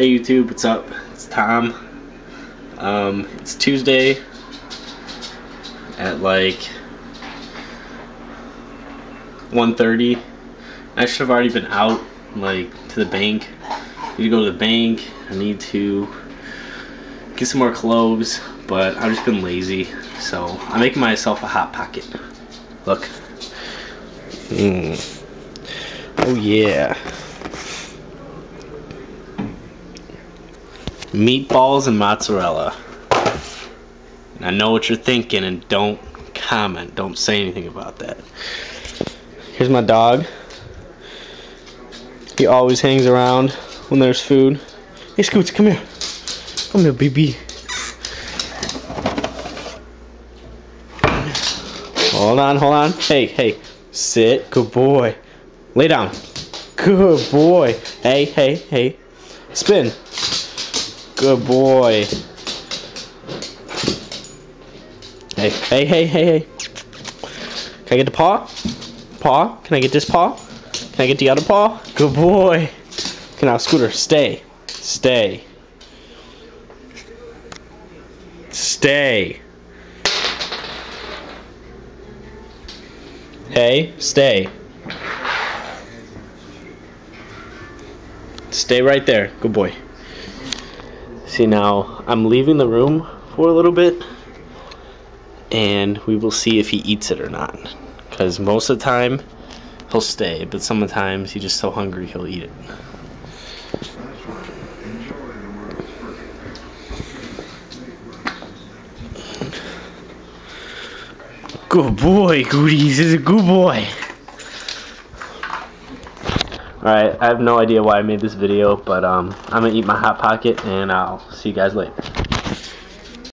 Hey YouTube, what's up? It's Tom. Um, it's Tuesday at like 1.30. I should have already been out, like, to the bank. I need to go to the bank. I need to get some more clothes, but I've just been lazy. So I'm making myself a hot pocket. Look. Mmm. Oh yeah. Meatballs and mozzarella. And I know what you're thinking and don't comment. Don't say anything about that. Here's my dog. He always hangs around when there's food. Hey Scoots, come here. Come here, baby. Hold on, hold on. Hey, hey. Sit. Good boy. Lay down. Good boy. Hey, hey, hey. Spin. Good boy. Hey, hey, hey, hey, hey. Can I get the paw? Paw? Can I get this paw? Can I get the other paw? Good boy. Okay, now, Scooter, stay. Stay. Stay. Hey, stay. Stay right there. Good boy. See now, I'm leaving the room for a little bit and we will see if he eats it or not. Because most of the time, he'll stay, but sometimes he's just so hungry he'll eat it. Good boy, Goodies is a good boy. Alright, I have no idea why I made this video, but um, I'm going to eat my Hot Pocket, and I'll see you guys later.